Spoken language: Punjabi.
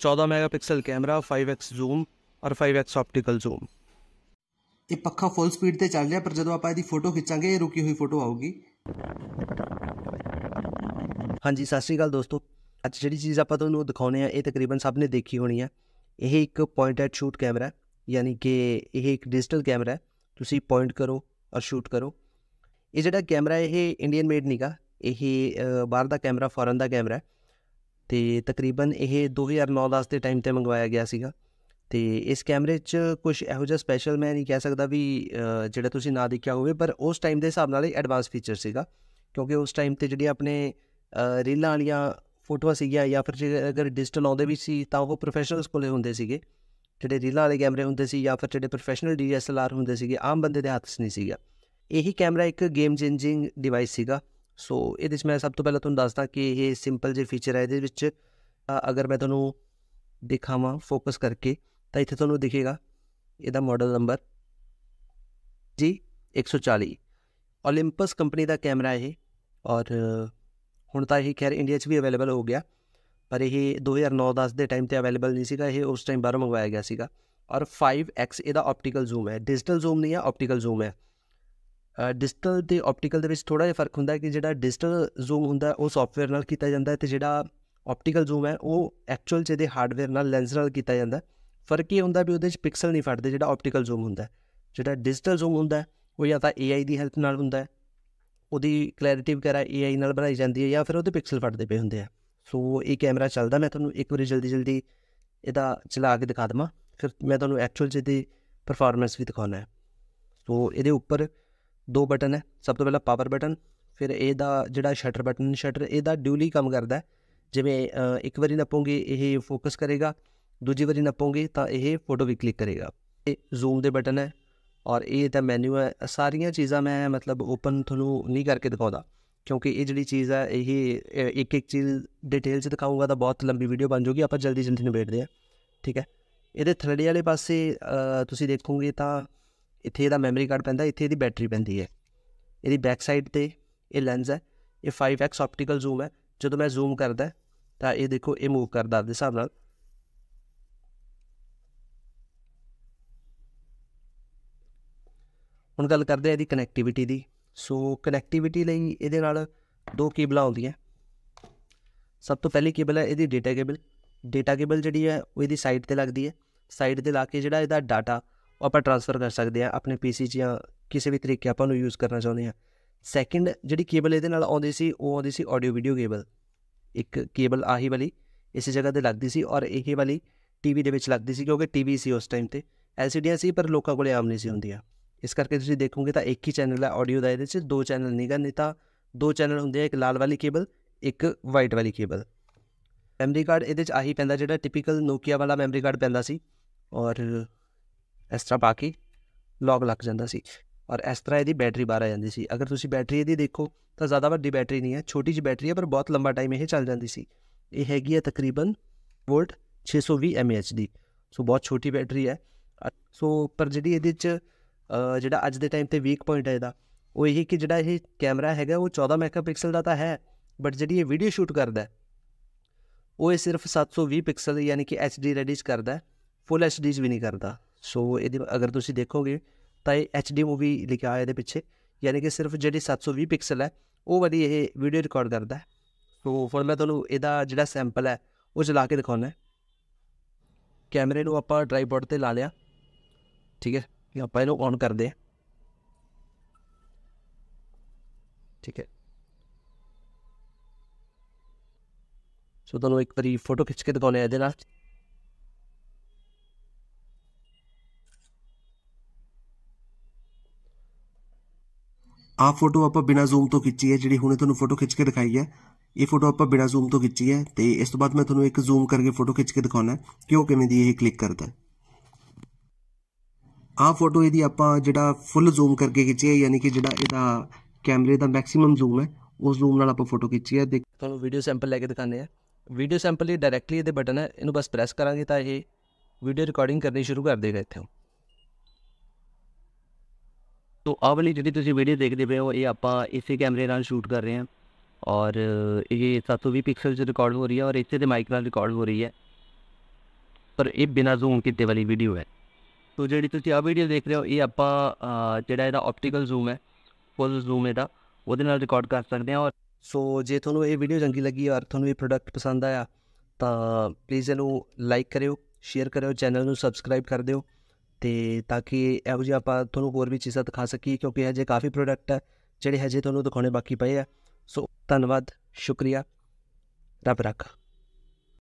14 ਮੈਗਾਪਿਕਸਲ ਕੈਮਰਾ 5x ਜ਼ੂਮ ਔਰ 5x ਆਪਟੀਕਲ ਜ਼ੂਮ ਇਹ ਪੱਖਾ ਫੁੱਲ ਸਪੀਡ ਤੇ ਚੱਲ ਰਿਹਾ ਪਰ ਜਦੋਂ ਆਪਾਂ ਇਹਦੀ ਫੋਟੋ ਖਿੱਚਾਂਗੇ ਇਹ ਰੁਕੀ ਹੋਈ ਫੋਟੋ ਆਊਗੀ ਹਾਂਜੀ ਸਤਿ ਸ਼੍ਰੀ ਅਕਾਲ ਦੋਸਤੋ ਅੱਜ ਜਿਹੜੀ ਚੀਜ਼ ਆਪਾਂ ਤੁਹਾਨੂੰ ਦਿਖਾਉਣੇ ਆ ਇਹ ਤਕਰੀਬਨ ਸਭ ਨੇ ਦੇਖੀ ਹੋਣੀ ਆ ਇਹ ਇੱਕ ਪੁਆਇੰਟ ਐਟ ਸ਼ੂਟ ਕੈਮਰਾ ਯਾਨੀ ਕਿ ਇਹ ਇੱਕ ਡਿਜੀਟਲ ਕੈਮਰਾ ਹੈ ਤੁਸੀਂ ਪੁਆਇੰਟ ਕਰੋ ਔਰ ਸ਼ੂਟ ਕਰੋ ਇਹ ਜਿਹੜਾ ਕੈਮਰਾ ਇਹ ਇੰਡੀਅਨ ਮੇਡ ਨਹੀਂਗਾ ਇਹ ਬਾਹਰ ਦਾ ਕੈਮਰਾ ਫੋਰਨ ਦਾ ਕੈਮਰਾ ਤੇ ਤਕਰੀਬਨ ਇਹ 2009-10 ਦੇ ਟਾਈਮ ਤੇ ਮੰਗਵਾਇਆ ਗਿਆ ਸੀਗਾ। ਤੇ ਇਸ ਕੈਮਰੇ 'ਚ ਕੁਝ ਇਹੋ ਜਿਹਾ ਸਪੈਸ਼ਲ ਮੈਂ ਨਹੀਂ ਕਹਿ ਸਕਦਾ ਵੀ ਜਿਹੜਾ ਤੁਸੀਂ ਨਾ ਦੇਖਿਆ ਹੋਵੇ, ਪਰ ਉਸ ਟਾਈਮ ਦੇ ਹਿਸਾਬ ਨਾਲ ਇਹ ਐਡਵਾਂਸ ਫੀਚਰ ਸੀਗਾ। ਕਿਉਂਕਿ ਉਸ ਟਾਈਮ ਤੇ ਜਿਹੜੀ ਆਪਣੇ ਰੀਲਾਂ ਵਾਲੀਆਂ ਫੋਟੋਆਂ ਸੀਗੀਆਂ ਜਾਂ ਫਿਰ ਜੇ ਅਗਰ ਡਿਜੀਟਲ ਆਉਂਦੇ ਵੀ ਸੀ, ਤਾਂ ਉਹ ਪ੍ਰੋਫੈਸ਼ਨਲਸ ਕੋਲੇ ਹੁੰਦੇ ਸੀਗੇ। ਜਿਹੜੇ ਰੀਲਾਂ ਵਾਲੇ ਕੈਮਰੇ ਹੁੰਦੇ ਸੀ ਜਾਂ ਫਿਰ ਜਿਹੜੇ ਪ੍ਰੋਫੈਸ਼ਨਲ ਡੀਐਸਐਲਆਰ ਹੁੰਦੇ ਸੀਗੇ, ਆਮ ਬੰਦੇ ਦੇ ਹੱਥ 'ਚ ਨਹੀਂ ਸੀਗਾ। ਇਹੀ ਕੈਮਰਾ ਇੱਕ ਗੇਮ ਚੇਂਜਿੰਗ ਡਿਵਾਈਸ ਸੀਗਾ। ਸੋ ਇਹਦੇ ਵਿੱਚ ਮੈਂ ਸਭ ਤੋਂ ਪਹਿਲਾਂ ਤੁਹਾਨੂੰ ਦੱਸਦਾ ਕਿ ਇਹ ਸਿੰਪਲ ਜਿਹੇ ਫੀਚਰ ਹੈ ਇਹਦੇ ਵਿੱਚ ਅਗਰ ਮੈਂ ਤੁਹਾਨੂੰ ਦਿਖਾਵਾਂ ਫੋਕਸ ਕਰਕੇ, ਤਾਂ ਇੱਥੇ ਤੁਹਾਨੂੰ ਦਿਖੇਗਾ ਇਹਦਾ ਮਾਡਲ ਨੰਬਰ ਜੀ 140 올림ਪਸ ਕੰਪਨੀ ਦਾ ਕੈਮਰਾ ਇਹ, ਔਰ ਹੁਣ ਤਾਂ ਇਹ ਖੈਰ ਇੰਡੀਆ 'ਚ ਵੀ ਅਵੇਲੇਬਲ ਹੋ ਗਿਆ, ਪਰ ਇਹ 2009-10 ਦੇ ਟਾਈਮ ਤੇ ਅਵੇਲੇਬਲ ਨਹੀਂ ਸੀਗਾ, ਇਹ ਉਸ ਟਾਈਮ ਬਾਹਰੋਂ ਮੰਗਵਾਇਆ ਗਿਆ ਸੀਗਾ, ਔਰ 5x ਇਹਦਾ ਆਪਟੀਕਲ ਜ਼ੂਮ ਹੈ। ਡਿਜੀਟਲ ਜ਼ੂਮ ਨਹੀਂ ਹੈ ਆਪਟੀਕਲ ਜ਼ੂਮ ਹੈ। ਡਿਜੀਟਲ ਤੇ ਆਪਟੀਕਲ ਦੇ ਵਿੱਚ ਥੋੜਾ ਜਿਹਾ ਫ਼ਰਕ ਹੁੰਦਾ ਹੈ ਕਿ ਜਿਹੜਾ ਡਿਜੀਟਲ ਜ਼ੂਮ ਹੁੰਦਾ, ਉਹ ਸੌਫਟਵੇਅਰ ਨਾਲ ਕੀਤਾ ਜਾਂਦਾ ਹੈ ਤੇ ਜਿਹੜਾ ਆਪਟੀਕਲ ਜ਼ੂਮ ਹੈ, ਉਹ ਐਕਚੁਅਲ ਚ ਇਹਦੇ ਹਾਰਡਵੇਅਰ ਨਾਲ ਲੈਂਸ ਨਾਲ ਕੀਤਾ ਜਾਂਦਾ ਫ਼ਰਕ ਇਹ ਹੁੰਦਾ ਵੀ ਉਹਦੇ ਵਿੱਚ ਪਿਕਸਲ ਨਹੀਂ ਫਟਦੇ, ਜਿਹੜਾ ਆਪਟੀਕਲ ਜ਼ੂਮ ਹੁੰਦਾ ਜਿਹੜਾ ਡਿਜੀਟਲ ਜ਼ੂਮ ਹੁੰਦਾ ਉਹ ਜਾਂ ਤਾਂ AI ਦੀ ਹੈਲਪ ਨਾਲ ਹੁੰਦਾ ਹੈ, ਉਹਦੀ ਕਲੈਰਿਟੀ ਵਗੈਰਾ AI ਨਾਲ ਬਣਾਈ ਜਾਂਦੀ ਹੈ ਜਾਂ ਫਿਰ ਉਹਦੇ ਪਿਕਸਲ ਫਟਦੇ ਪਏ ਹੁੰਦੇ ਆ। ਸੋ ਇਹ ਕੈਮਰਾ ਚੱਲਦਾ, ਮੈਂ ਤੁਹਾਨੂੰ ਇੱਕ ਵਾਰੀ ਜਲਦੀ ਜਲਦੀ ਇਹਦਾ ਚਲਾ ਕੇ ਦਿਖਾ ਦਵਾਂ, ਫਿਰ ਮੈਂ ਤੁਹਾਨੂੰ ਐਕਚੁਅਲ ਚ ਦੀ ਪਰਫਾਰਮੈਂਸ ਵੀ ਦਿਖਾਉਣਾ ਹੈ। ਸੋ ਇਹਦੇ ਉੱਪਰ ਦੋ ਬਟਨ ਹੈ ਸਭ ਤੋਂ ਪਹਿਲਾਂ ਪਾਵਰ ਬਟਨ ਫਿਰ ਇਹਦਾ ਜਿਹੜਾ ਸ਼ਟਰ ਬਟਨ ਸ਼ਟਰ ਇਹਦਾ ਡਿਊਲੀ ਕੰਮ ਕਰਦਾ ਜਿਵੇਂ ਇੱਕ ਵਾਰੀ ਨੱਪੋਗੇ ਇਹ ਫੋਕਸ ਕਰੇਗਾ ਦੂਜੀ ਵਾਰੀ ਨੱਪੋਗੇ ਤਾਂ ਇਹ ਫੋਟੋ ਵੀ ਕਲਿੱਕ ਕਰੇਗਾ ਇਹ ਜ਼ੂਮ ਦੇ ਬਟਨ ਹੈ ਔਰ ਇਹ ਤਾਂ ਮੈਨੂ ਹੈ ਸਾਰੀਆਂ ਚੀਜ਼ਾਂ ਮੈਂ ਮਤਲਬ ਓਪਨ ਤੁਹਾਨੂੰ ਨਹੀਂ ਕਰਕੇ ਦਿਖਾਉਂਦਾ ਕਿਉਂਕਿ ਇਹ ਜਿਹੜੀ ਚੀਜ਼ ਹੈ ਇਹ ਇੱਕ ਇੱਕ ਚੀਜ਼ ਡਿਟੇਲ 'ਚ ਦਿਖਾਉਂਗਾ ਤਾਂ ਬਹੁਤ ਲੰਬੀ ਵੀਡੀਓ ਬਣ ਜਾਊਗੀ ਆਪਾਂ ਜਲਦੀ ਜਲਦੀ ਨਿਬੇੜਦੇ ਆ ਠੀਕ ਹੈ ਇਹਦੇ ਥਰਡ ਵਾਲੇ ਪਾਸੇ ਤੁਸੀਂ ਦੇਖੋਗੇ ਤਾਂ ਇੱਥੇ ਇਹਦਾ ਮੈਮਰੀ ਕਾਰਡ ਪੈਂਦਾ, ਇੱਥੇ ਇਹਦੀ ਬੈਟਰੀ ਪੈਂਦੀ ਹੈ। ਇਹਦੀ ਬੈਕ ਸਾਈਡ ਤੇ ਇਹ ਲੈਂਸ ਹੈ, ਇਹ 5x ਆਪਟੀਕਲ ਜ਼ੂਮ ਹੈ। ਜਦੋਂ ਮੈਂ ਜ਼ੂਮ ਕਰਦਾ, ਤਾਂ ਇਹ ਦੇਖੋ, ਇਹ ਮੂਵ ਕਰਦਾ ਦੇ ਹਿਸਾਬ ਨਾਲ। ਹੁਣ ਗੱਲ ਕਰਦੇ ਆ ਇਹਦੀ ਕਨੈਕਟੀਵਿਟੀ ਦੀ। ਸੋ ਕਨੈਕਟੀਵਿਟੀ ਲਈ ਇਹਦੇ ਨਾਲ ਦੋ ਕੇਬਲਾਂ ਆਉਂਦੀਆਂ। ਸਭ ਤੋਂ ਪਹਿਲੀ ਕੇਬਲ ਹੈ ਇਹਦੀ ਡਾਟਾ ਕੇਬਲ ਡਾਟਾ ਕੇਬਲ ਜਿਹੜੀ ਹੈ, ਉਹ ਇਹਦੀ ਸਾਈਡ ਤੇ ਲੱਗਦੀ ਹੈ। ਸਾਈਡ ਤੇ ਲਾ ਕੇ ਜਿਹੜਾ ਇਹਦਾ ਡਾਟਾ ਉਹ ਆਪਾਂ ਟਰਾਂਸਫਰ ਕਰ ਸਕਦੇ ਆ ਆਪਣੇ ਪੀਸੀ 'ਚ ਜਾਂ ਕਿਸੇ ਵੀ ਤਰੀਕੇ ਆਪਾਂ ਨੂੰ ਯੂਜ਼ ਕਰਨਾ ਚਾਹੁੰਦੇ ਆ ਸੈਕਿੰਡ ਜਿਹੜੀ ਕੇਬਲ ਇਹਦੇ ਨਾਲ ਆਉਂਦੀ ਸੀ, ਉਹ ਆਉਂਦੀ ਸੀ ਆਡੀਓ ਵੀਡੀਓ ਕੇਬਲ ਇੱਕ ਕੇਬਲ ਆਹੀ ਵਾਲੀ, ਇਸੇ ਜਗ੍ਹਾ ਤੇ ਲੱਗਦੀ ਸੀ ਔਰ ਇਹ ਵਾਲੀ ਟੀਵੀ ਦੇ ਵਿੱਚ ਲੱਗਦੀ ਸੀ ਕਿਉਂਕਿ ਟੀਵੀ ਸੀ ਉਸ ਟਾਈਮ ਤੇ। ਐਲਸੀਡੀਆਂ ਸੀ ਪਰ ਲੋਕਾਂ ਕੋਲੇ ਆਮ ਨਹੀਂ ਸੀ ਹੁੰਦੀਆਂ। ਇਸ ਕਰਕੇ ਤੁਸੀਂ ਦੇਖੋਗੇ ਤਾਂ ਇੱਕ ਹੀ ਚੈਨਲ ਹੈ ਆਡੀਓ ਦਾ ਇਹਦੇ 'ਚ, ਦੋ ਚੈਨਲ ਨਹੀਂਗਾ ਨਹੀਂ ਤਾਂ ਦੋ ਚੈਨਲ ਹੁੰਦੇ ਆ, ਇੱਕ ਲਾਲ ਵਾਲੀ ਕੇਬਲ ਇੱਕ ਵਾਈਟ ਵਾਲੀ ਕੇਬਲ ਮੈਮਰੀ ਕਾਰਡ ਇਹਦੇ 'ਚ ਆਹੀ ਪੈਂਦਾ ਜਿਹੜਾ ਟਿਪੀਕਲ ਨੋਕੀਆ ਵਾਲਾ ਮੈਮਰੀ ਕਾਰਡ ਪੈਂਦਾ ਸੀ। ਔਰ ਇਸ ਤਰ੍ਹਾਂ ਪਾ ਕੇ ਲੌਗ ਲੱਗ ਜਾਂਦਾ ਸੀ ਔਰ ਇਸ ਤਰ੍ਹਾਂ ਇਹਦੀ ਬੈਟਰੀ ਬਾਹਰ ਆ ਜਾਂਦੀ ਸੀ। ਅਗਰ ਤੁਸੀਂ ਬੈਟਰੀ ਇਹਦੀ ਦੇਖੋ ਤਾਂ ਜ਼ਿਆਦਾ ਵੱਡੀ ਬੈਟਰੀ ਨਹੀਂ ਹੈ, ਛੋਟੀ ਜਿਹੀ ਬੈਟਰੀ ਹੈ, ਪਰ ਬਹੁਤ ਲੰਬਾ ਟਾਈਮ ਇਹ ਚੱਲ ਜਾਂਦੀ ਸੀ। ਇਹ ਹੈਗੀ ਹੈ ਤਕਰੀਬਨ ਵੋਲਟ 620 mAh ਦੀ ਸੋ ਬਹੁਤ ਛੋਟੀ ਬੈਟਰੀ ਹੈ। ਸੋ ਪਰ ਜਿਹੜੀ ਇਹਦੇ ਚ ਜਿਹੜਾ ਅੱਜ ਦੇ ਟਾਈਮ ਤੇ ਵੀਕ ਪੁਆਇੰਟ ਹੈ ਇਹਦਾ, ਉਹ ਇਹ ਕਿ ਜਿਹੜਾ ਇਹ ਕੈਮਰਾ ਹੈਗਾ, ਉਹ 14 ਮੈਗਾਪਿਕਸਲ ਦਾ ਤਾਂ ਹੈ ਬਟ ਜਿਹੜੀ ਇਹ ਵੀਡੀਓ ਸ਼ੂਟ ਕਰਦਾ ਉਹ ਇਹ ਸਿਰਫ 720 ਪਿਕਸਲ ਯਾਨੀ ਕਿ HD ਰੈਡੀਸ ਕਰਦਾ ਫੁੱਲ HD ਵੀ ਨਹੀਂ ਕਰਦਾ। ਸੋ ਇਹਦੇ ਅਗਰ ਤੁਸੀਂ ਦੇਖੋਗੇ ਤਾਂ ਇਹ HD ਮੂਵੀ ਲਿਖਿਆ ਹੈ ਇਹਦੇ ਪਿੱਛੇ, ਯਾਨੀ ਕਿ ਸਿਰਫ ਜਿਹੜੀ 720 ਪਿਕਸਲ ਹੈ, ਉਹ ਵਾਲੀ ਇਹ ਵੀਡੀਓ ਰਿਕਾਰਡ ਕਰਦਾ ਸੋ ਫਿਰ ਮੈਂ ਤੁਹਾਨੂੰ ਇਹਦਾ ਜਿਹੜਾ ਸੈਂਪਲ ਹੈ, ਉਹ ਚਲਾ ਕੇ ਦਿਖਾਉਣਾ ਕੈਮਰੇ ਨੂੰ ਆਪਾਂ ਟ੍ਰਾਈਪੋਡ ਤੇ ਲਾ ਲਿਆ। ਠੀਕ ਹੈ, ਇਹ ਆਪਾਂ ਇਹਨੂੰ ਔਨ ਕਰਦੇ ਹਾਂ। ਠੀਕ ਹੈ। ਸੋ ਤੁਹਾਨੂੰ ਇੱਕ ਵਾਰੀ ਫੋਟੋ ਖਿੱਚ ਕੇ ਦਿਖਾਉਣੇ ਆ ਇਹਦੇ ਨਾਲ। ਆ ਫੋਟੋ ਆਪਾਂ ਬਿਨਾ ਜ਼ੂਮ ਤੋਂ ਖਿੱਚੀ ਹੈ, ਜਿਹੜੀ ਹੁਣੇ ਤੁਹਾਨੂੰ ਫੋਟੋ ਖਿੱਚ ਕੇ ਦਿਖਾਈ ਹੈ। ਇਹ ਫੋਟੋ ਆਪਾਂ ਬਿਨਾ ਜ਼ੂਮ ਤੋਂ ਖਿੱਚੀ ਹੈ ਤੇ ਇਸ ਤੋਂ ਬਾਅਦ ਮੈਂ ਤੁਹਾਨੂੰ ਇੱਕ ਜ਼ੂਮ ਕਰਕੇ ਫੋਟੋ ਖਿੱਚ ਕੇ ਦਿਖਾਉਣਾ ਕਿ ਉਹ ਕਿਵੇਂ ਦੀ ਇਹ ਕਲਿੱਕ ਕਰਦਾ ਆ ਫੋਟੋ ਇਹਦੀ ਆਪਾਂ ਜਿਹੜਾ ਫੁੱਲ ਜ਼ੂਮ ਕਰਕੇ ਖਿੱਚੀ ਹੈ, ਯਾਨੀ ਕਿ ਜਿਹੜਾ ਇਹਦਾ ਕੈਮਰੇ ਦਾ ਮੈਕਸਿਮਮ ਜ਼ੂਮ ਹੈ, ਉਸ ਜ਼ੂਮ ਨਾਲ ਆਪਾਂ ਫੋਟੋ ਖਿੱਚੀ ਹੈ। ਦੇਖ ਤੁਹਾਨੂੰ ਵੀਡੀਓ ਸੈਂਪਲ ਲੈ ਕੇ ਦਿਖਾਉਂਦੇ ਆ ਵੀਡੀਓ ਸੈਂਪਲ ਹੀ ਡਾਇਰੈਕਟਲੀ ਇਹਦੇ ਬਟਨ ਹੈ, ਇਹਨੂੰ ਬਸ ਪ੍ਰੈਸ ਕਰਾਂਗੇ ਤਾਂ ਇਹ ਵੀਡੀਓ ਰਿਕਾਰਡਿੰਗ ਕਰਨੀ ਸ਼ੁਰੂ ਕਰ ਦੇਗਾ ਇੱਥੇ। ਤੋ ਆਹ ਵਾਲੀ ਜਿਹੜੀ ਤੁਸੀਂ ਵੀਡੀਓ ਦੇਖਦੇ ਪਏ ਹੋ, ਇਹ ਆਪਾਂ ਇਸੇ ਕੈਮਰੇ ਨਾਲ ਸ਼ੂਟ ਕਰ ਰਹੇ ਹਾਂ। ਔਰ ਇਹ 720 ਪਿਕਸਲ 'ਚ ਰਿਕਾਰਡ ਹੋ ਰਹੀ ਹੈ ਔਰ ਇਸੇ ਦੇ ਮਾਈਕ ਨਾਲ ਰਿਕਾਰਡ ਹੋ ਰਹੀ ਹੈ। ਪਰ ਇਹ ਬਿਨਾ ਜ਼ੂਮ ਕੀਤੇ ਵਾਲੀ ਵੀਡੀਓ ਹੈ। ਸੋ ਜਿਹੜੀ ਤੁਸੀਂ ਆ ਵੀਡੀਓ ਦੇਖ ਰਹੇ ਹੋ, ਇਹ ਆਪਾਂ ਜਿਹੜਾ ਇਹਦਾ ਆਪਟੀਕਲ ਜ਼ੂਮ ਹੈ ਫੁੱਲ ਜ਼ੂਮ ਇਹਦਾ, ਉਹਦੇ ਨਾਲ ਰਿਕਾਰਡ ਕਰ ਸਕਦੇ ਹਾਂ। ਔਰ ਸੋ ਜੇ ਤੁਹਾਨੂੰ ਇਹ ਵੀਡੀਓ ਚੰਗੀ ਲੱਗੀ ਔਰ ਤੁਹਾਨੂੰ ਇਹ ਪ੍ਰੋਡਕਟ ਪਸੰਦ ਆਇਆ, ਤਾਂ ਪਲੀਜ਼ ਇਹਨੂੰ ਲਾਈਕ ਕਰਿਓ ਸ਼ੇਅਰ ਕਰਿਓ ਚੈਨਲ ਨੂੰ ਸਬਸਕ੍ਰਾਈਬ ਕਰ ਦਿਓ। ਤੇ ਤਾਂ ਕਿ ਇਹੋ ਜਿਹੀ ਆਪਾਂ ਤੁਹਾਨੂੰ ਹੋਰ ਵੀ ਚੀਜ਼ਾਂ ਦਿਖਾ ਸਕੀਏ ਕਿਉਂਕਿ ਹਜੇ ਕਾਫੀ ਪ੍ਰੋਡਕਟ ਹੈ ਜਿਹੜੇ ਹਜੇ ਤੁਹਾਨੂੰ ਦਿਖਾਉਣੇ ਬਾਕੀ ਪਏ ਆ। ਸੋ ਧੰਨਵਾਦ, ਸ਼ੁਕਰੀਆ। ਰੱਬ ਰੱਖਾ।